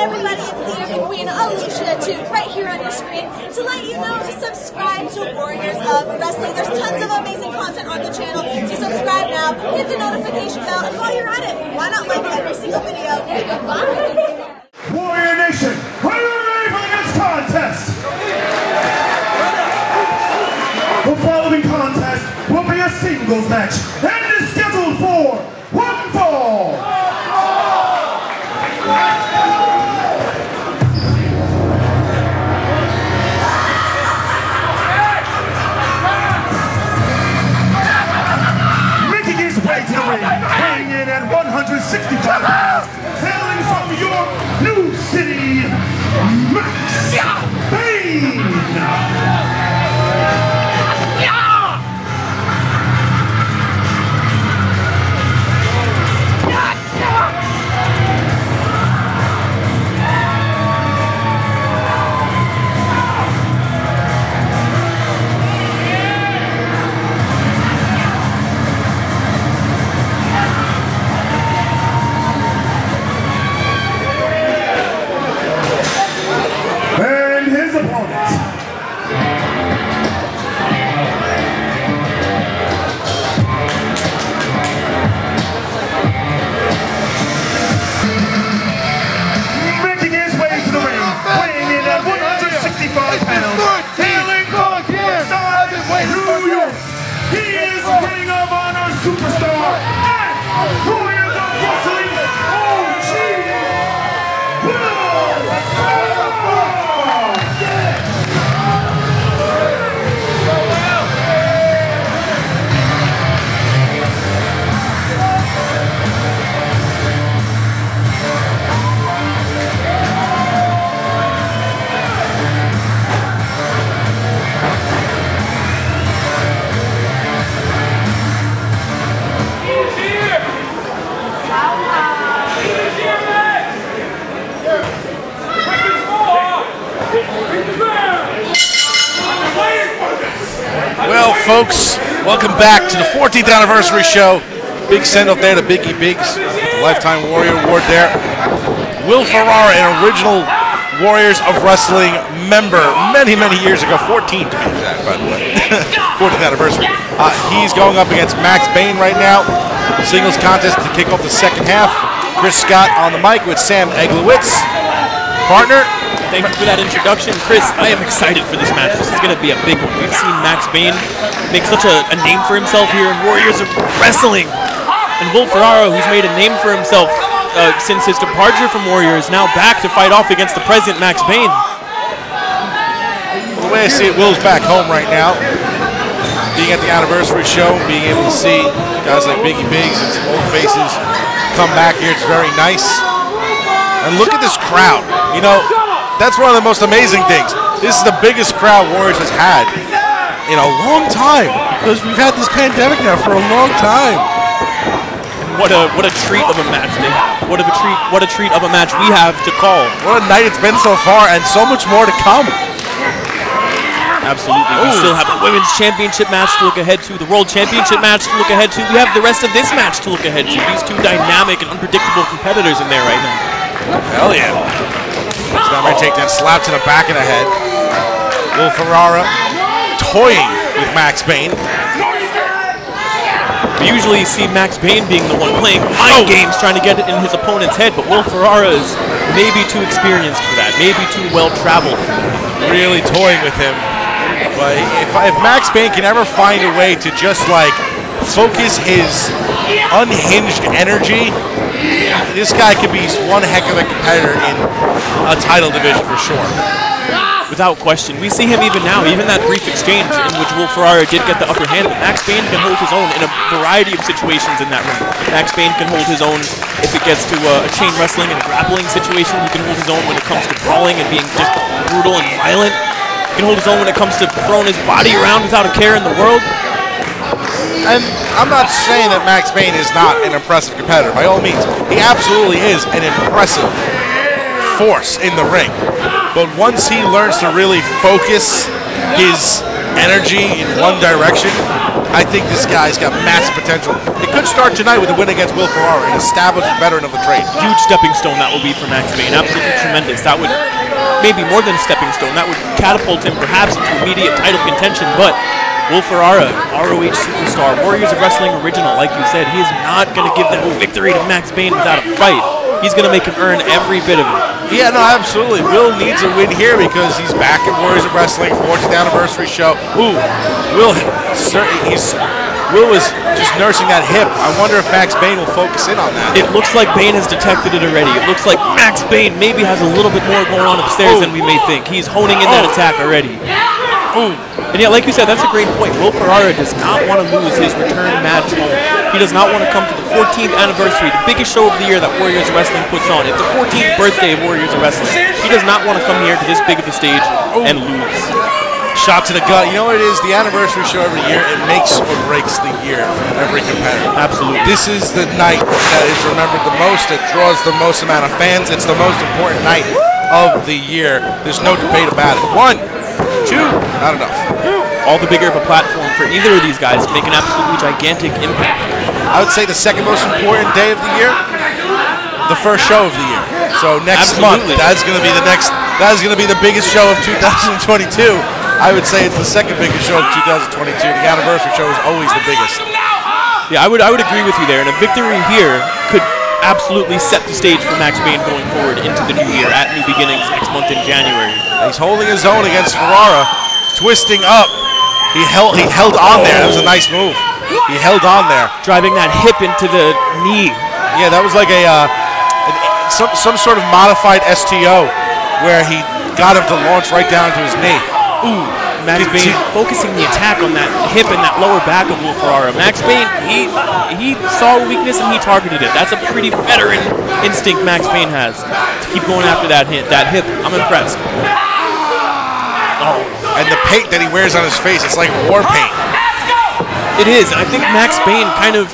everybody, it's the Urban Queen Alicia Duke right here on your screen to let you know to subscribe to Warriors of Wrestling. There's tons of amazing content on the channel, so subscribe now, hit the notification bell, and while you're at it, why not like every single video? Warrior Nation, are you ready for the next contest? The following contest will be a singles match folks, welcome back to the 14th anniversary show. Big send off there to Biggie Biggs, Lifetime Warrior Award there. Will Ferrara, an original Warriors of Wrestling member many, many years ago, 14 to be exact, by the way. 14th anniversary. Uh, he's going up against Max Bane right now. Singles contest to kick off the second half. Chris Scott on the mic with Sam Eglowitz. Partner, Thank you for that introduction. Chris, I am excited for this match. This is going to be a big one. We've seen Max Bane make such a, a name for himself here in Warriors of Wrestling. And Will Ferrara, who's made a name for himself uh, since his departure from Warriors, now back to fight off against the present Max Bane. the way I see it, Will's back home right now. Being at the anniversary show, being able to see guys like Biggie Biggs and some old faces come back here, it's very nice. And look at this crowd. You know, that's one of the most amazing things. This is the biggest crowd Warriors has had in a long time because we've had this pandemic now for a long time. What a what a treat of a match they have. What a treat what a treat of a match we have to call. What a night it's been so far, and so much more to come. Absolutely. We still have the women's championship match to look ahead to, the world championship match to look ahead to. We have the rest of this match to look ahead to. These two dynamic and unpredictable competitors in there right now. Hell yeah. Scott might take that slap to the back of the head. Will Ferrara toying with Max Bane. We usually see Max Bane being the one playing mind oh. games, trying to get it in his opponent's head, but Will Ferrara is maybe too experienced for that, maybe too well traveled. really toying with him. But if, if Max Bane can ever find a way to just like focus his unhinged energy, this guy could be one heck of a competitor in a title division for sure. Without question. We see him even now, even that brief exchange in which Will Ferrara did get the upper hand, but Max Bane can hold his own in a variety of situations in that ring. Max Bane can hold his own if it gets to uh, a chain wrestling and a grappling situation. He can hold his own when it comes to brawling and being just brutal and violent. He can hold his own when it comes to throwing his body around without a care in the world. And I'm not saying that Max Bane is not an impressive competitor. By all means, he absolutely is an impressive force in the ring. But once he learns to really focus his energy in one direction, I think this guy's got massive potential. It could start tonight with a win against Will Ferrara, an established veteran of the trade. Huge stepping stone that will be for Max Bane. Absolutely tremendous. That would maybe more than a stepping stone. That would catapult him perhaps into immediate title contention. But Will Ferrara, ROH superstar, Warriors of Wrestling original, like you said, he is not going to give that victory to Max Bane without a fight. He's going to make him earn every bit of it. Yeah, no, absolutely. Will needs a win here because he's back at Warriors of Wrestling 40th anniversary show. Ooh, Will, cer- he's Will was just nursing that hip. I wonder if Max Bane will focus in on that. It looks like Bane has detected it already. It looks like Max Bane maybe has a little bit more going on upstairs than we may think. He's honing in that Oh. attack already. And yeah, like you said, that's a great point. Will Ferrara does not want to lose his return match home. He does not want to come to the 14th anniversary, the biggest show of the year that Warriors Wrestling puts on. It's the 14th birthday of Warriors Wrestling. He does not want to come here to this big of a stage and lose. Shot to the gut. You know what it is? The anniversary show every year, it makes or breaks the year for every competitor. Absolutely. This is the night that is remembered the most. It draws the most amount of fans. It's the most important night of the year. There's no debate about it. One, two, not enough. All the bigger of a platform for either of these guys to make an absolutely gigantic impact. I would say the second most important day of the year, the first show of the year. So next Absolutely. month, that's going to be the next. That is going to be the biggest show of 2022. I would say it's the second biggest show of 2022. The anniversary show is always the biggest. Yeah, I would I would agree with you there. And a victory here could absolutely set the stage for Max Bane going forward into the new year at New Beginnings next month in January. He's holding his own against Ferrara, twisting up. He held he held on there. That was a nice move. He held on there. Driving that hip into the knee. Yeah, that was like a uh, an- some some sort of modified STO where he got him to launch right down to his knee. Ooh, Max Did Bane focusing the attack on that hip and that lower back of Will Ferrara. Max Bane, he he saw a weakness and he targeted it. That's a pretty veteran instinct Max Bane has to keep going after that hit. That hip, I'm impressed. Oh, and the paint that he wears on his face, it's like war paint. It is. I think Max Bane kind of.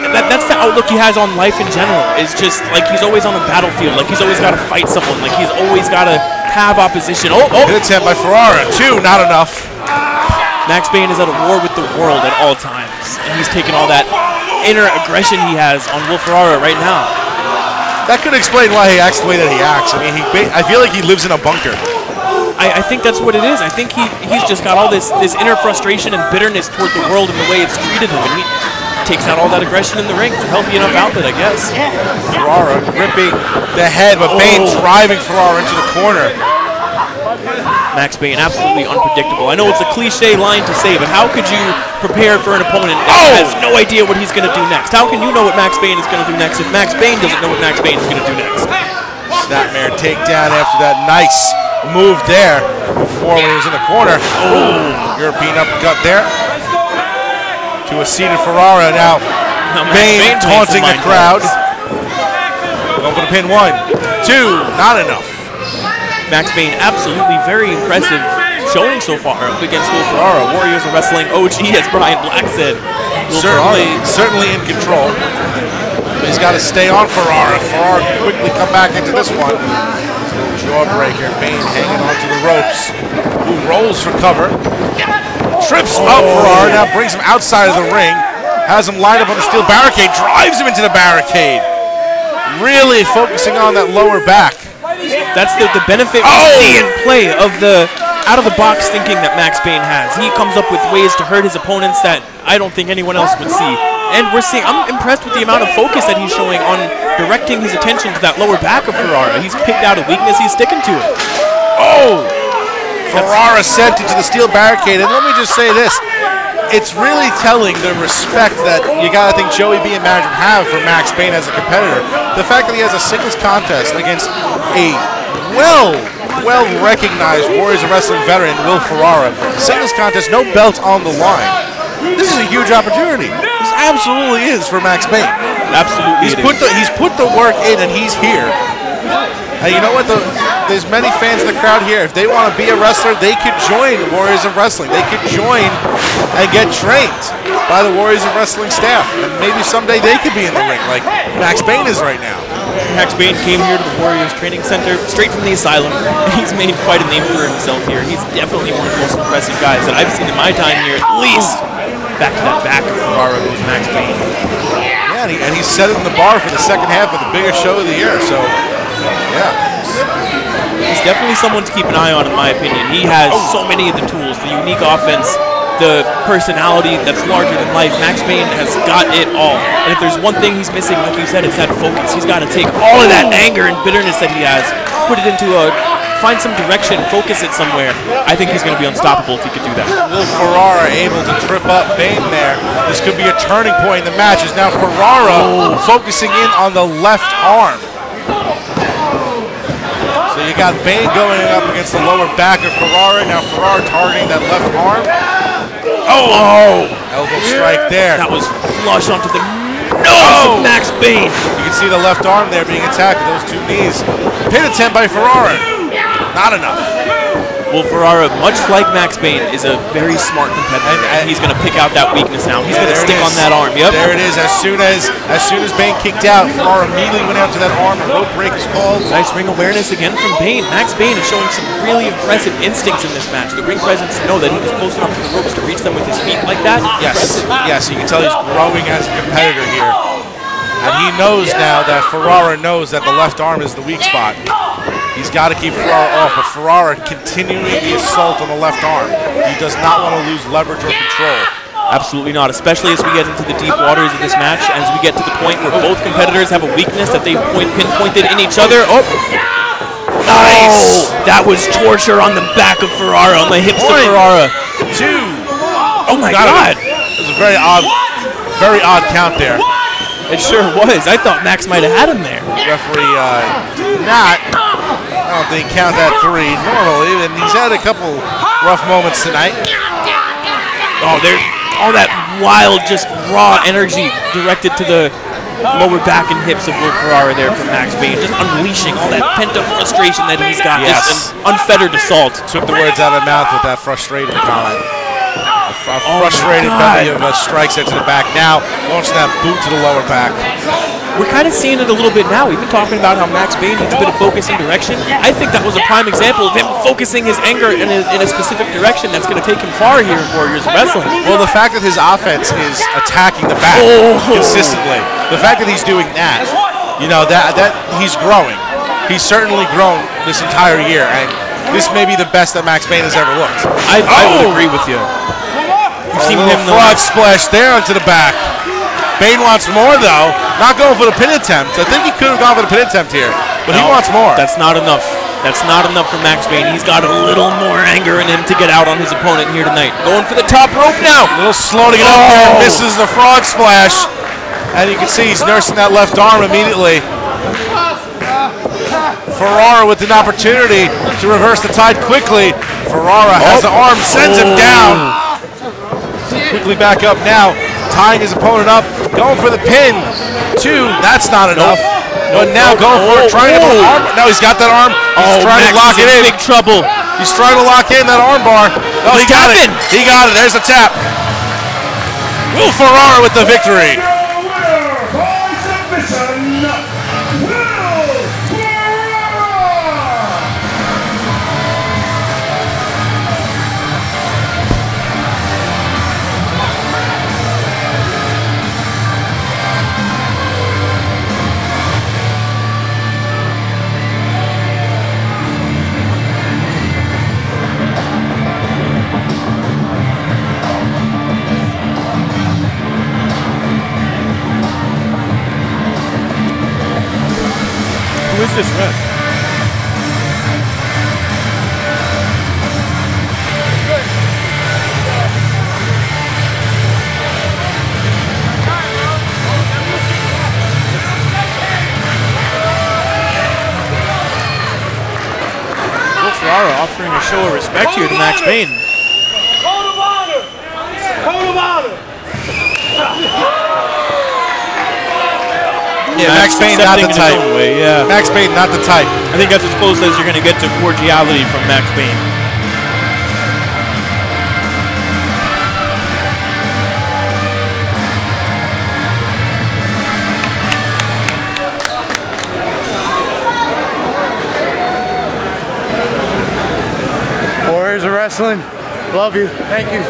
That, that's the outlook he has on life in general. Is just like he's always on a battlefield. Like he's always got to fight someone. Like he's always got to have opposition. Oh, oh! Good attempt by Ferrara. Two, not enough. Max Bane is at a war with the world at all times, and he's taking all that inner aggression he has on Will Ferrara right now. That could explain why he acts the way that he acts. I mean, he I feel like he lives in a bunker. I, I think that's what it is. I think he he's just got all this this inner frustration and bitterness toward the world and the way it's treated him, and he takes out all that aggression in the ring. It's a healthy enough outlet, I guess. Ferrara gripping the head, but Bane Oh. driving Ferrara into the corner. Max Bane, absolutely unpredictable. I know it's a cliche line to say, but how could you prepare for an opponent that Oh! has no idea what he's going to do next? How can you know what Max Bane is going to do next if Max Bane doesn't know what Max Bane is going to do next? Snapmare takedown after that nice move there before when he was in the corner. Oh, European uppercut there. To a seated Ferrara now. Now, Max Bane Bane taunting the crowd. Going for the pin one, two, not enough. Max Bane, absolutely very impressive showing so far up against Will Ferrara. Warriors of Wrestling OG, as Brian Black said. Will Certainly, Ferrara. certainly in control. He's got to stay on Ferrara. Ferrara can quickly come back into this one. Jawbreaker, Bane hanging onto the ropes. Who rolls for cover. Trips oh. up Ferrara, now brings him outside of the ring. Has him lined up on the steel barricade, drives him into the barricade. Really focusing on that lower back. That's the, the benefit we Oh! see in play of the out of the box thinking that Max Bane has. He comes up with ways to hurt his opponents that I don't think anyone else would see. And we're seeing, I'm impressed with the amount of focus that he's showing on directing his attention to that lower back of Ferrara. He's picked out a weakness, he's sticking to it. Oh! Ferrara sent into the steel barricade. And let me just say this. It's really telling the respect that you gotta think Joey B and management have for Max Bane as a competitor. The fact that he has a singles contest against a well, well recognized Warriors of Wrestling veteran, Will Ferrara. Singles contest, no belt on the line. This is a huge opportunity. This absolutely is for Max Bane. Absolutely. He's put is. the he's put the work in and he's here. And you know what? The, there's many fans in the crowd here. If they want to be a wrestler, they could join the Warriors of Wrestling. They could join and get trained by the Warriors of Wrestling staff. And maybe someday they could be in the ring like Max Bane is right now. Max Bane came here to the Warriors Training Center straight from the asylum. He's made quite a name for himself here. He's definitely one of the most impressive guys that I've seen in my time here, at least. Back to that back of Ferrara goes Max Bane. Yeah, and, he, and he's setting the bar for the second half of the biggest show of the year. So, yeah. He's definitely someone to keep an eye on, in my opinion. He has so many of the tools, the unique offense, the personality that's larger than life. Max Bane has got it all. And if there's one thing he's missing, like you said, it's that focus. He's got to take all of that anger and bitterness that he has, put it into a find some direction, focus it somewhere. I think he's going to be unstoppable if he could do that. Will Ferrara able to trip up Bane there. This could be a turning point in the match. Is now Ferrara oh. focusing in on the left arm. So you got Bane going up against the lower back of Ferrara. Now Ferrara targeting that left arm. Oh! oh! Elbow strike there. That was flush onto the nose of oh! Max Bane. You can see the left arm there being attacked with those two knees. Pin attempt by Ferrara. Not enough. Well, Ferrara, much like Max Bane, is a very smart competitor, and, he's going to pick out that weakness now. He's Yeah, going to stick on that arm. Yep. There it is. As soon as as soon as Bane kicked out, Ferrara immediately went out to that arm. A rope break is called. Nice ring awareness again from Bane. Max Bane is showing some really impressive instincts in this match. The ring presence to know that he was close enough to the ropes to reach them with his feet like that. Yes, yes. You can tell he's growing as a competitor here, and he knows now that Ferrara knows that the left arm is the weak spot. He's got to keep Ferrara off, but Ferrara continuing the assault on the left arm. He does not want to lose leverage or control. Absolutely not, especially as we get into the deep waters of this match, as we get to the point where both competitors have a weakness that they've point, pinpointed in each other. Oh, nice! That was torture on the back of Ferrara, on the hips Point. of Ferrara. Two. Oh my Got God! it. It was a very odd, very odd count there. It sure was. I thought Max might have had him there. referee uh, did not. I don't think count that three normally, and he's had a couple rough moments tonight. Oh, there, all that wild, just raw energy directed to the lower back and hips of Will Ferrara there from Max Bane, just unleashing all that pent-up frustration that he's got. Yes. Just unfettered assault. Took the words out of the mouth with that frustrated comment. A, Oh frustrated bevy of uh, strikes into the back. Now launching that boot to the lower back. We're kind of seeing it a little bit now. We've been talking about how Max Bane needs a bit of focus and direction. I think that was a prime example of him focusing his anger in a, in a specific direction that's going to take him far here in Warriors of Wrestling. Well, the fact that his offense is attacking the back Oh. consistently, the fact that he's doing that, you know, that that he's growing. He's certainly grown this entire year, and this may be the best that Max Bane has ever looked. I, I would Oh. agree with you. You've A little him frog splash there onto the back. Bane wants more though. Not going for the pin attempt. I think he could have gone for the pin attempt here, but he wants more. That's not enough. That's not enough for Max Bane. He's got a little more anger in him to get out on his opponent here tonight. Going for the top rope now. a little slow to get up there. Oh. Misses the frog splash, and you can see he's nursing that left arm immediately. Ferrara with an opportunity to reverse the tide quickly. Ferrara has the oh. arm, sends him Oh. down. Quickly back up now, tying his opponent up, going for the pin. Two, that's not enough. But now going for it, oh, trying to put oh. arm. No, he's got that arm. He's Oh, trying Max to lock it in big trouble. He's trying to lock in that arm bar. No, he He's got tapping. it. He got it. There's a tap. Will Ferrara with the victory. Will Ferrara offering a show of respect here to Max Bane. Code of honor! Code of honor! Yeah, Max Bane not the accepting in his type. way, yeah. Max Bane not the type. I think that's as close as you're going to get to cordiality from Max Bane. Wrestling, love you. Thank you.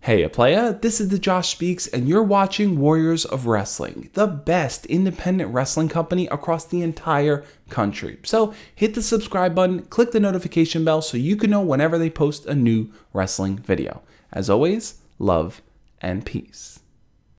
Hey, a playa, this is the Josh Speaks, and you're watching Warriors of Wrestling, the best independent wrestling company across the entire country. So hit the subscribe button, click the notification bell so you can know whenever they post a new wrestling video. As always, love and peace.